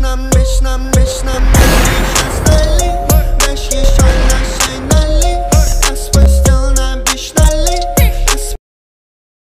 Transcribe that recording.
nam